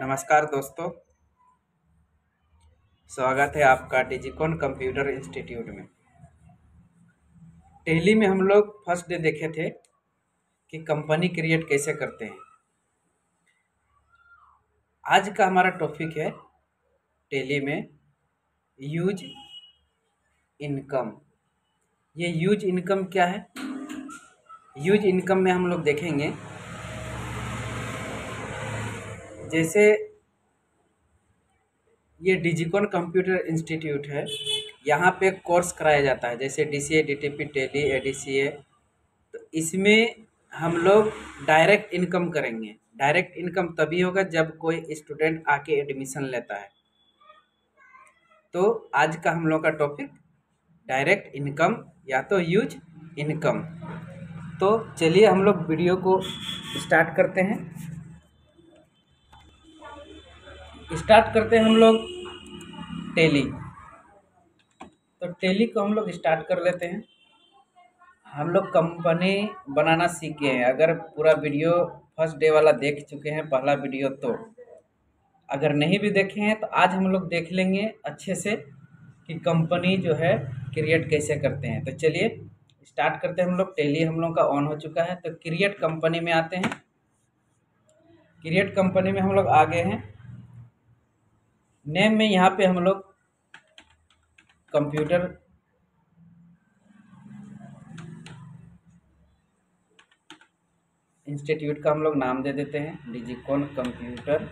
नमस्कार दोस्तों। स्वागत है आपका डिजिकॉन कंप्यूटर इंस्टीट्यूट में। टेली में हम लोग फ़र्स्ट डे देखे थे कि कंपनी क्रिएट कैसे करते हैं। आज का हमारा टॉपिक है टेली में यूज़ इनकम। ये यूज़ इनकम क्या है? यूज़ इनकम में हम लोग देखेंगे जैसे ये डिजिकॉन कंप्यूटर इंस्टीट्यूट है, यहाँ पे कोर्स कराया जाता है, जैसे D C A D T P Tally A D C A तो इसमें हम लोग डायरेक्ट इनकम करेंगे। डायरेक्ट इनकम तभी होगा जब कोई स्टूडेंट आके एडमिशन लेता है। तो आज का हम लोग का टॉपिक, डायरेक्ट इनकम या तो यूज़ इनकम। तो चलिए हम लोग वीडियो को स्टार्ट करते हैं। स्टार्ट करते हैं हम लोग टेली। तो टेली को हम लोग स्टार्ट कर लेते हैं। हम लोग कंपनी बनाना सीख गए हैं। अगर पूरा वीडियो फ़र्स्ट डे वाला देख चुके हैं, पहला वीडियो तो। अगर नहीं भी देखे हैं तो आज हम लोग देख लेंगे अच्छे से कि कंपनी जो है, क्रिएट कैसे करते हैं। तो चलिए, स्टार्ट करते हैं हम लोग। टेली हम लोग का ऑन हो चुका है। तो क्रिएट कंपनी में आते हैं। क्रिएट कंपनी में हम लोग आगे हैं। नेम में यहाँ पे हम लोग कंप्यूटर इंस्टीट्यूट का हम लोग नाम दे देते हैं। Digicon Computer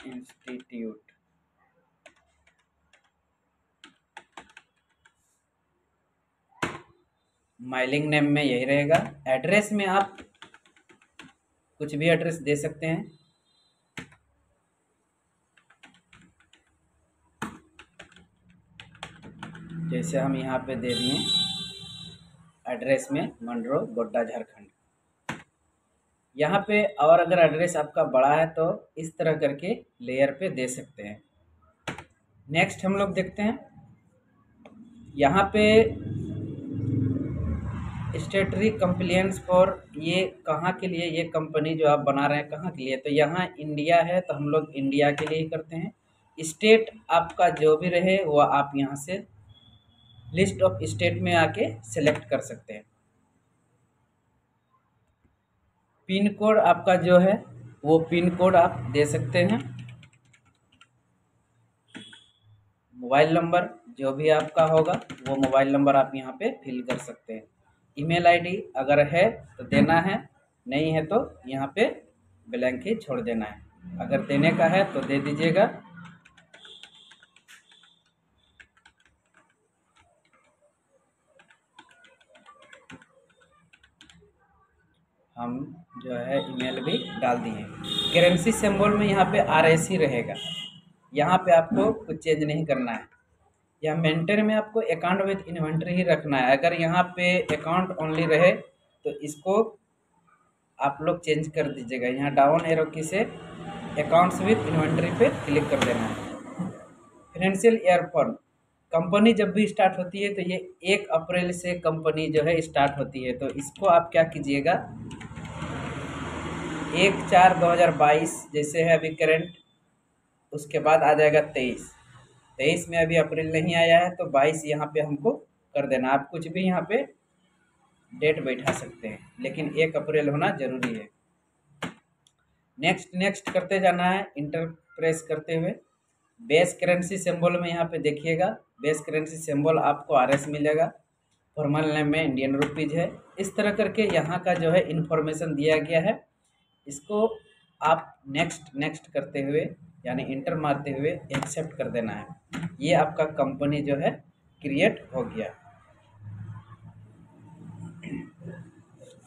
Institute mailing name में यही रहेगा। एड्रेस में आप कुछ भी एड्रेस दे सकते हैं। जैसे हम यहाँ पे दे दिए एड्रेस में मंडरो गोड्डा झारखंड यहाँ पे और अगर एड्रेस आपका बड़ा है तो इस तरह करके लेयर पे दे सकते हैं। नेक्स्ट हम लोग देखते हैं। यहाँ पे स्टेटरी कंप्लियंस फॉर ये कहाँ के लिए, ये कंपनी जो आप बना रहे हैं, कहाँ के लिए? तो यहाँ इंडिया है तो हम लोग इंडिया के लिए ही करते हैं। स्टेट आपका जो भी रहे, वो आप यहाँ से लिस्ट ऑफ़ स्टेट में आके सेलेक्ट कर सकते हैं। पिन कोड आपका जो है, वो पिन कोड आप दे सकते हैं। मोबाइल नंबर जो भी आपका होगा, वो मोबाइल नंबर आप यहाँ पे फिल कर सकते हैं। ईमेल आईडी अगर है तो देना है, नहीं है तो यहाँ पे ब्लैंक ही छोड़ देना है। अगर देने का है तो दे दीजिएगा। हम जो है ईमेल भी डाल दिए करेंसी सिंबल में यहाँ पे आर रहेगा। यहाँ पे आपको कुछ चेंज नहीं करना है। या मेंटेन में आपको अकाउंट विथ इन्वेंट्री ही रखना है। अगर यहाँ पे अकाउंट ओनली रहे तो इसको आप लोग चेंज कर दीजिएगा। यहाँ डाउन एरो की से अकाउंट्स विथ इन्वेंट्री पे क्लिक कर देना है। फाइनेंशियल ईयर फंड कंपनी जब भी स्टार्ट होती है तो ये एक अप्रैल से कंपनी जो है स्टार्ट होती है। तो इसको आप क्या कीजिएगा? एक चार दो हज़ार बाईस जैसे है अभी करंट उसके बाद आ जाएगा तेईस। तेईस में अभी अप्रैल नहीं आया है तो बाईस यहाँ पे हमको कर देना। आप कुछ भी यहाँ पे डेट बैठा सकते हैं, लेकिन एक अप्रैल होना ज़रूरी है। नेक्स्ट नेक्स्ट करते जाना है इंटर प्रेस करते हुए। बेस करेंसी सिंबल में यहाँ पे देखिएगा। बेस करेंसी सिंबल आपको आर एस मिलेगा। फॉर्मल नेम में इंडियन रुपीज़ है। इस तरह करके यहाँ का जो है इन्फॉर्मेशन दिया गया है। इसको आप नेक्स्ट नेक्स्ट करते हुए, यानी इंटर मारते हुए एक्सेप्ट कर देना है। ये आपका कंपनी जो है क्रिएट हो गया।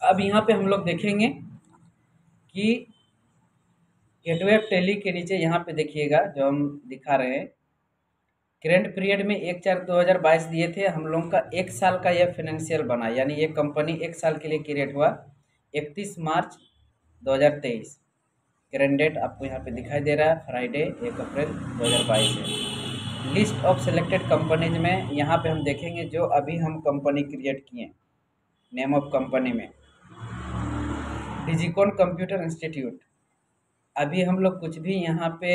अब यहाँ पे हम लोग देखेंगे कि गेटवे ऑफ़ टेली के नीचे यहाँ पे देखिएगा, जो हम दिखा रहे हैं। करेंट पीरियड में एक चार दो हज़ार बाईस दिए थे, हम लोगों का एक साल का यह फाइनेंशियल बना। यानी ये कंपनी एक साल के लिए क्रिएट हुआ। इकतीस मार्च 2023 करेंट डेट आपको यहाँ पे दिखाई दे रहा है फ्राइडे एक अप्रैल 2022 है। लिस्ट ऑफ़ सेलेक्टेड कंपनीज़ में यहाँ पे हम देखेंगे जो अभी हम कंपनी क्रिएट किए नेम ऑफ़ कंपनी में। डिजिकॉन कंप्यूटर इंस्टीट्यूट अभी हम लोग कुछ भी यहाँ पे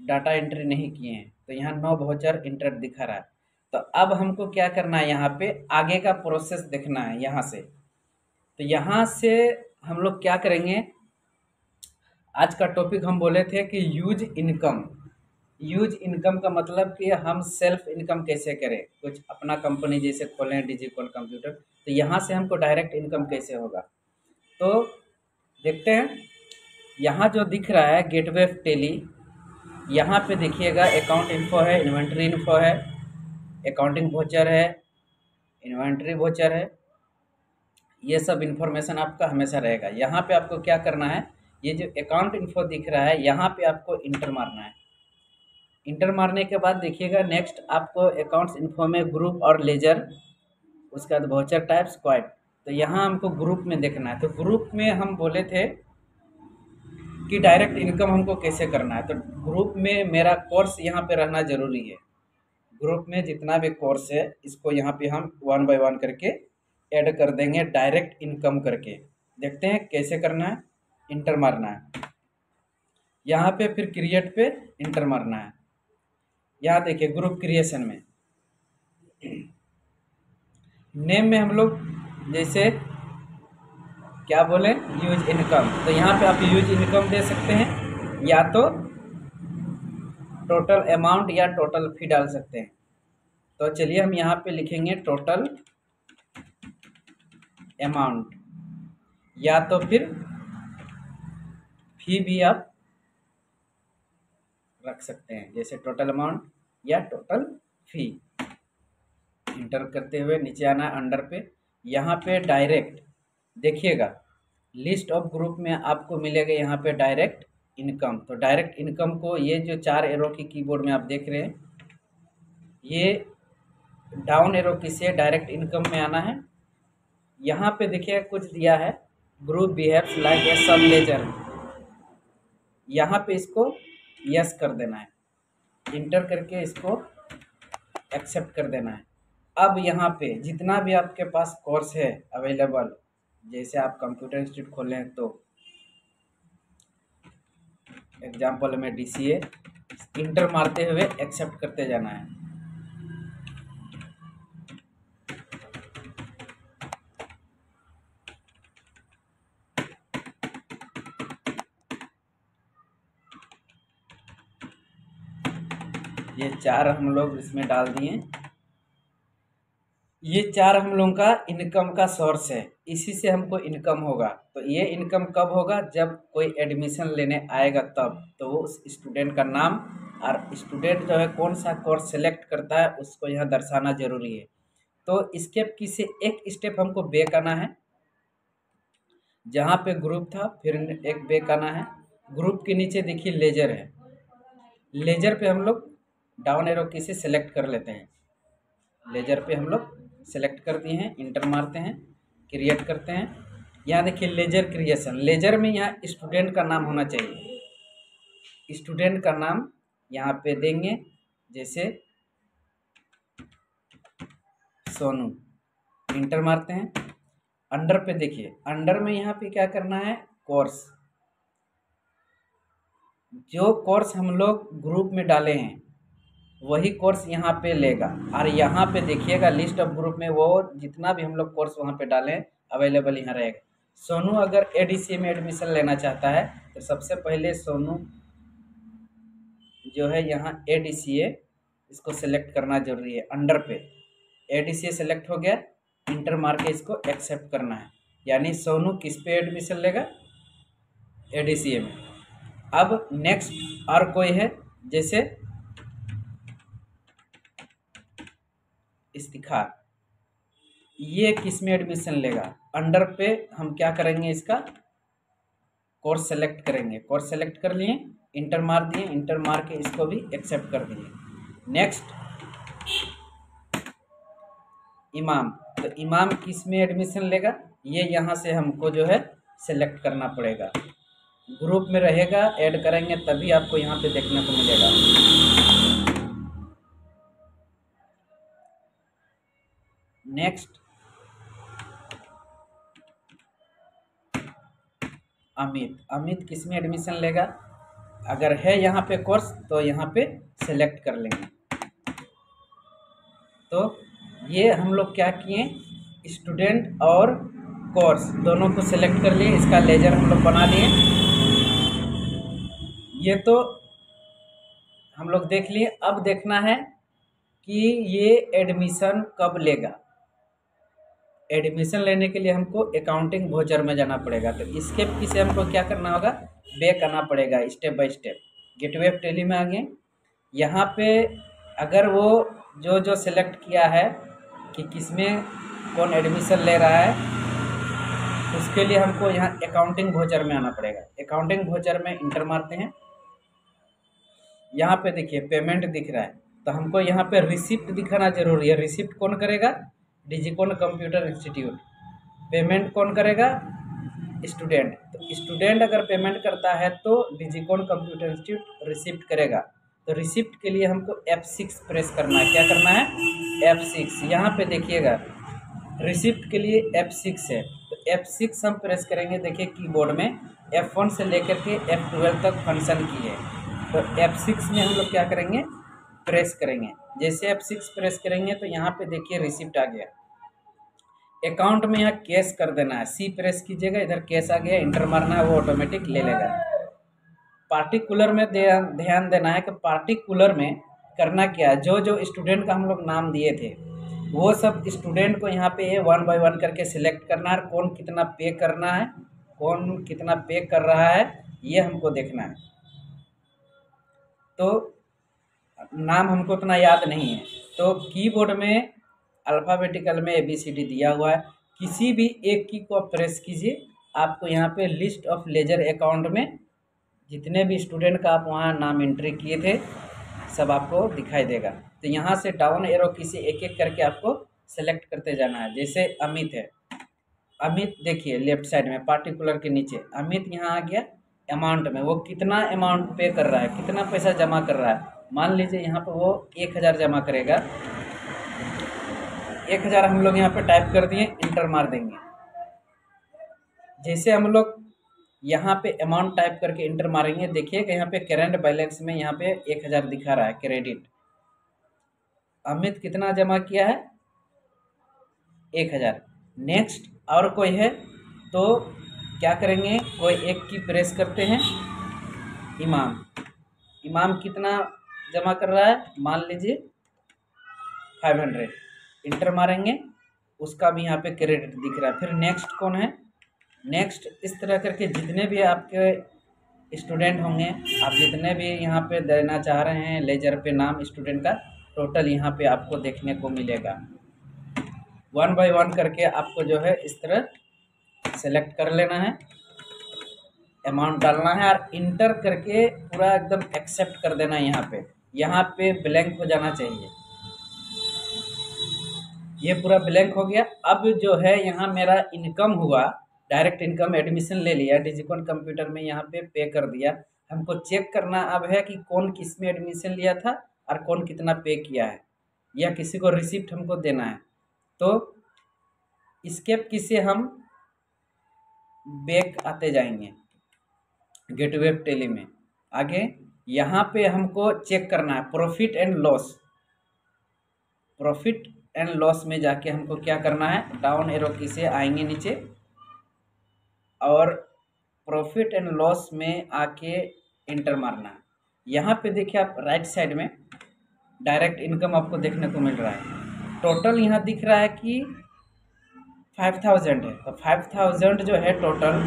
डाटा एंट्री नहीं किए हैं तो यहाँ नो वोचर इंटर दिखा रहा है। तो अब हमको क्या करना है यहाँ पे? आगे का प्रोसेस देखना है यहाँ से। तो यहाँ से हम लोग क्या करेंगे? आज का टॉपिक हम बोले थे कि यूज़ इनकम यूज़ इनकम का मतलब कि हम सेल्फ इनकम कैसे करें? कुछ अपना कंपनी जैसे खोलें डिजिटल कंप्यूटर तो यहाँ से हमको डायरेक्ट इनकम कैसे होगा? तो देखते हैं। यहाँ जो दिख रहा है गेटवे टेली यहाँ पे देखिएगा अकाउंट इन्फो है इन्वेंट्री इन्फो है अकाउंटिंग वोचर है इन्वेंट्री वोचर है। ये सब इन्फॉर्मेशन आपका हमेशा रहेगा। यहाँ पे आपको क्या करना है? ये जो अकाउंट इन्फो दिख रहा है, यहाँ पे आपको इंटर मारना है। इंटर मारने के बाद देखिएगा नेक्स्ट आपको अकाउंट्स इन्फो में ग्रुप और लेजर उसके बाद वोचर टाइप स्क्वाड तो यहाँ हमको ग्रुप में देखना है। तो ग्रुप में हम बोले थे कि डायरेक्ट इनकम हमको कैसे करना है? तो ग्रुप में मेरा कोर्स यहाँ पे रहना ज़रूरी है। ग्रुप में जितना भी कोर्स है, इसको यहाँ पे हम वन बाय वन करके ऐड कर देंगे डायरेक्ट इनकम करके। देखते हैं कैसे करना है। इंटर मारना है। यहाँ पे फिर क्रिएट पे इंटर मारना है। यहाँ देखिए ग्रुप क्रिएशन में। नेम में हम लोग जैसे क्या बोले? यूज़ इनकम तो यहाँ पे आप यूज़ इनकम दे सकते हैं, या तो टोटल अमाउंट या टोटल फ़ी डाल सकते हैं। तो चलिए हम यहाँ पे लिखेंगे टोटल अमाउंट या तो फिर फ़ी भी आप रख सकते हैं, जैसे टोटल अमाउंट या टोटल फ़ी इंटर करते हुए नीचे आना है अंडर पे. यहाँ पे डायरेक्ट देखिएगा लिस्ट ऑफ़ ग्रुप में आपको मिलेगा यहाँ पे डायरेक्ट इनकम तो डायरेक्ट इनकम को ये जो चार एरो की कीबोर्ड में आप देख रहे हैं, ये डाउन एरो की से डायरेक्ट इनकम में आना है? यहाँ पे देखिए कुछ दिया है ग्रुप बिहेव्स लाइक ए सब लेजर यहाँ पे इसको यस कर देना है। इंटर करके इसको एक्सेप्ट कर देना है। अब यहाँ पे जितना भी आपके पास कोर्स है अवेलेबल जैसे आप कंप्यूटर इंस्टीट्यूट खोले तो। एग्ज़ाम्पल में डी सी ए इंटर मारते हुए एक्सेप्ट करते जाना है ये चार हम लोग इसमें डाल दिए। ये चार हम लोगों का इनकम का सोर्स है। इसी से हमको इनकम होगा। तो ये इनकम कब होगा? जब कोई एडमिशन लेने आएगा तब। तो वो उस स्टूडेंट का नाम और स्टूडेंट जो है कौन सा कोर्स सेलेक्ट करता है उसको यहाँ दर्शाना ज़रूरी है। तो स्टेप की से एक स्टेप हमको बेक आना है। जहाँ पे ग्रुप था, फिर एक बेक आना है। ग्रुप के नीचे देखिए लेजर है। लेजर पे हम लोग डाउन एरो की से सेलेक्ट कर लेते हैं। लेजर पे हम लोग सेलेक्ट कर दिए हैं, इंटर मारते हैं, क्रिएट करते हैं। यहाँ देखिए लेजर क्रिएशन। लेजर में यहाँ स्टूडेंट का नाम होना चाहिए। स्टूडेंट का नाम यहाँ पे देंगे, जैसे सोनू। इंटर मारते हैं। अंडर पे देखिए, अंडर में यहाँ पे क्या करना है? कोर्स। जो कोर्स हम लोग ग्रुप में डाले हैं वही कोर्स यहाँ पे लेगा। और यहाँ पे देखिएगा लिस्ट ऑफ़ ग्रुप में वो जितना भी हम लोग कोर्स वहाँ पे डालें अवेलेबल यहाँ रहेगा। सोनू अगर एडीसीए में एडमिशन लेना चाहता है तो सबसे पहले सोनू जो है यहाँ एडीसीए इसको सेलेक्ट करना ज़रूरी है अंडर पे। ए सेलेक्ट हो गया इंटर मार के इसको एक्सेप्ट करना है। यानी सोनू किस पे एडमिशन लेगा? ए में। अब नेक्स्ट और कोई है, जैसे इस्तिखार ये किसमें एडमिशन लेगा? अंडर पे हम क्या करेंगे इसका? कोर्स सेलेक्ट करेंगे। कोर्स सेलेक्ट कर लिए इंटर मार दिए इंटर मार के इसको भी एक्सेप्ट कर दिए। नेक्स्ट इमाम। तो इमाम किसमें एडमिशन लेगा? ये यहाँ से हमको जो है सेलेक्ट करना पड़ेगा। ग्रुप में रहेगा ऐड करेंगे, तभी आपको यहाँ पे देखने को मिलेगा। नेक्स्ट अमित अमित किसमें एडमिशन लेगा? अगर है यहाँ पे कोर्स तो यहाँ पे सेलेक्ट कर लेंगे। तो ये हम लोग क्या किए? स्टूडेंट और कोर्स दोनों को सिलेक्ट कर लिए, इसका लेजर हम लोग बना लिए। ये तो हम लोग देख लिए। अब देखना है कि ये एडमिशन कब लेगा। एडमिशन लेने के लिए हमको अकाउंटिंग भोजर में जाना पड़ेगा। तो इसके पीछे हमको क्या करना होगा? बैक आना पड़ेगा step by step gateway of Tally में आगे। यहाँ पे अगर वो जो जो सिलेक्ट किया है कि किसमें कौन एडमिशन ले रहा है, उसके लिए हमको यहाँ अकाउंटिंग भोजर में आना पड़ेगा। अकाउंटिंग भोजर में इंटर मारते हैं। यहाँ पे देखिए पेमेंट दिख रहा है। तो हमको यहाँ पे रिसिप्ट दिखाना ज़रूरी है। रिसिप्ट कौन करेगा? डिजिकोन कंप्यूटर इंस्टीट्यूट। पेमेंट कौन करेगा? स्टूडेंट। तो स्टूडेंट अगर पेमेंट करता है तो डिजिकोन कंप्यूटर इंस्टीट्यूट, रिसिप्ट करेगा। तो रिसिप्ट के लिए हमको एफ़ सिक्स प्रेस करना है। क्या करना है? एफ़ सिक्स यहाँ पर देखिएगा, रिसिप्ट के लिए एफ़ सिक्स है। तो एफ़ सिक्स हम प्रेस करेंगे, देखिए, कीबोर्ड में। एफ़ वन से लेकर के एफ़ ट्वेल्व तक फ़ंक्शन की है। तो एफ़ सिक्स में हम लोग क्या करेंगे? प्रेस करेंगे। जैसे एफ़ सिक्स प्रेस करेंगे तो यहाँ पे देखिए, रिसिप्ट आ गया। अकाउंट में यहाँ कैश कर देना है। सी प्रेस कीजिएगा, इधर कैश आ गया इंटर मारना है, वो ऑटोमेटिक ले लेगा। पार्टिकुलर में ध्यान देना है कि पार्टिकुलर में करना क्या है। जो जो स्टूडेंट का हम लोग नाम दिए थे, वो सब स्टूडेंट को यहाँ पे वन बाय वन करके सिलेक्ट करना है कौन कितना पे करना है, कौन कितना पे कर रहा है, ये हमको देखना है। तो नाम हमको उतना याद नहीं है। तो कीबोर्ड में अल्फ़ाबेटिकल में ए बी सी डी दिया हुआ है। किसी भी एक की को आप प्रेस कीजिए। आपको यहाँ पे लिस्ट ऑफ़ लेजर अकाउंट में जितने भी स्टूडेंट का आप वहाँ नाम एंट्री किए थे, सब आपको दिखाई देगा। तो यहाँ से डाउन एरो किसी एक एक करके आपको सेलेक्ट करते जाना है। जैसे अमित है। अमित देखिए लेफ़्ट साइड में पार्टिकुलर के नीचे। अमित यहाँ आ गया अमाउंट में। वो कितना अमाउंट पे कर रहा है, कितना पैसा जमा कर रहा है। मान लीजिए यहाँ पर वो एक हज़ार जमा करेगा। एक हज़ार हम लोग यहाँ पे टाइप कर दिए इंटर मार देंगे। जैसे हम लोग यहाँ पे अमाउंट टाइप करके इंटर मारेंगे, देखिएगा यहाँ पे करेंट बैलेंस में यहाँ पे एक हज़ार दिखा रहा है क्रेडिट अमित कितना जमा किया है? एक हज़ार। नेक्स्ट और कोई है? तो क्या करेंगे? कोई एक की प्रेस करते हैं। इमाम। इमाम कितना जमा कर रहा है? मान लीजिए फाइव हंड्रेड इंटर मारेंगे, उसका भी यहाँ पे क्रेडिट दिख रहा है। फिर नेक्स्ट कौन है? नेक्स्ट इस तरह करके जितने भी आपके स्टूडेंट होंगे, आप जितने भी यहाँ पे देना चाह रहे हैं लेजर पे नाम स्टूडेंट का टोटल यहाँ पे आपको देखने को मिलेगा। वन बाय वन करके आपको जो है इस तरह सेलेक्ट कर लेना है। अमाउंट डालना है और इंटर करके पूरा एकदम एक्सेप्ट कर देना है यहाँ पे। यहाँ पे ब्लैंक हो जाना चाहिए। ये पूरा ब्लैंक हो गया। अब जो है, यहाँ मेरा इनकम हुआ। डायरेक्ट इनकम एडमिशन ले लिया। डिजिकॉन कंप्यूटर में यहाँ पे पे कर दिया। हमको चेक करना अब है कि कौन किसमें एडमिशन लिया था और कौन कितना पे किया है। या किसी को रिसिप्ट हमको देना है। तो इसके किसे हम बैक आते जाएँगे? गेटवे टेली में। आगे, यहाँ पे हमको चेक करना है। Profit and loss profit and loss में जाके हमको क्या करना है? डाउन एरो की से आएँगे नीचे। और प्रॉफिट एंड लॉस में आके इंटर मारना है। यहाँ पे देखिए आप राइट साइड में डायरेक्ट इनकम आपको देखने को मिल रहा है। टोटल यहाँ दिख रहा है कि फाइव थाउज़ेंड है। तो फाइव थाउज़ेंड जो है टोटल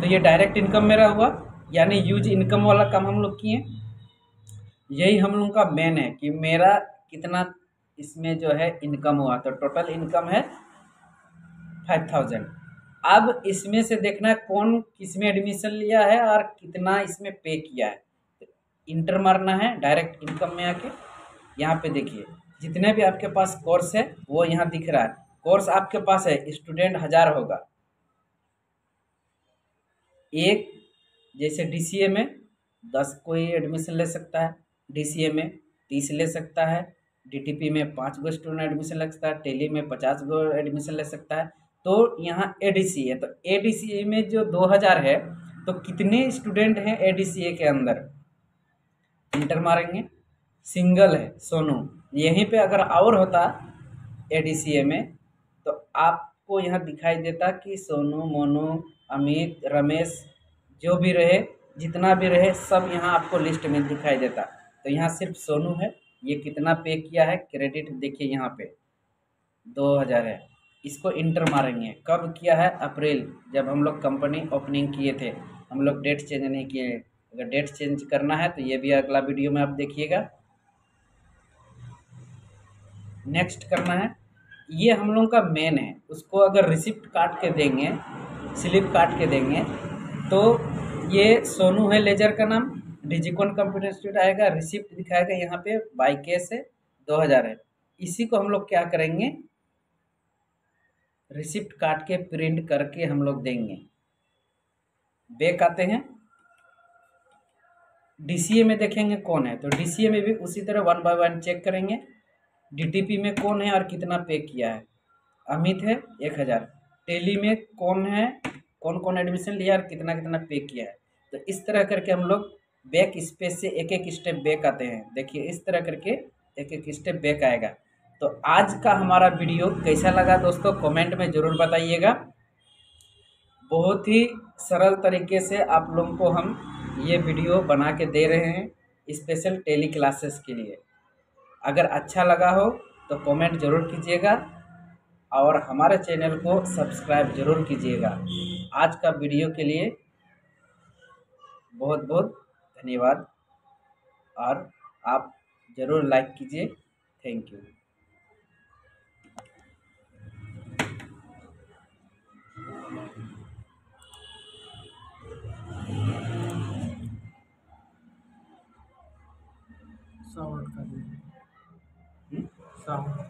तो ये डायरेक्ट इनकम मेरा हुआ। यानी यूज़ इनकम वाला काम हम लोग किए। यही हम लोग का मेन है कि मेरा कितना इसमें जो है इनकम हुआ। तो टोटल इनकम है फाइव थाउज़ेंड अब इसमें से देखना है कौन किसमें एडमिशन लिया है और कितना इसमें पे किया है। तो इंटर मारना है डायरेक्ट इनकम में आके। यहाँ पे देखिए, जितने भी आपके पास कोर्स है, वो यहाँ दिख रहा है। कोर्स आपके पास है स्टूडेंट हज़ार होगा। एक, जैसे डीसीए में, दस कोई एडमिशन ले सकता है। डीसीए में तीस ले सकता है। DTP में पाँच गो स्टूडेंट एडमिशन लग सकता है, टेली में पचास गो एडमिशन ले सकता है। तो यहाँ ए डी सी है तो ए डी सी ए में जो दो हज़ार है तो कितने स्टूडेंट हैं ए डी सी ए के अंदर? इंटर मारेंगे। सिंगल है, सोनू। यहीं पे अगर और होता ए डी सी ए में तो आपको यहाँ दिखाई देता कि सोनू, मोनू, अमित, रमेश, जो भी रहे, जितना भी रहे, सब यहाँ आपको लिस्ट में दिखाई देता। तो यहाँ सिर्फ़ सोनू है। ये कितना पे किया है? क्रेडिट देखिए यहाँ पे। दो हज़ार है। इसको इंटर मारेंगे। कब किया है? अप्रैल, जब हम लोग कंपनी ओपनिंग किए थे। हम लोग डेट चेंज नहीं किए। अगर डेट चेंज करना है तो ये भी अगला वीडियो में आप देखिएगा। नेक्स्ट करना है। ये हम लोग का मेन है। उसको अगर रिसिप्ट काट के देंगे स्लिप काट के देंगे तो ये सोनू है लेजर का नाम। डिजिकॉन कंप्यूटर इंस्टीट्यूट आएगा, रिसिप्ट दिखाएगा यहाँ पे बाई केस है दो हज़ार है इसी को हम लोग क्या करेंगे? रिसिप्ट काट के प्रिंट करके हम लोग देंगे। बैक आते हैं। डीसीए में देखेंगे कौन है। तो डीसीए में भी उसी तरह वन बाय वन चेक करेंगे। डीटीपी में कौन है और कितना पे किया है? अमित है, एक हज़ार। टेली में कौन है? कौन कौन एडमिशन लिया और कितना कितना पे किया है? तो इस तरह करके हम लोग बैक स्पेस से एक एक स्टेप बैक आते हैं। देखिए, इस तरह करके एक एक स्टेप बैक आएगा। तो आज का हमारा वीडियो कैसा लगा दोस्तों कमेंट में ज़रूर बताइएगा। बहुत ही सरल तरीके से आप लोगों को हम ये वीडियो बना के दे रहे हैं स्पेशल टेली क्लासेस के लिए। अगर अच्छा लगा हो तो कमेंट ज़रूर कीजिएगा और हमारे चैनल को सब्सक्राइब ज़रूर कीजिएगा। आज का वीडियो के लिए बहुत बहुत धन्यवाद और आप ज़रूर लाइक कीजिए। Thank you sound? साउंड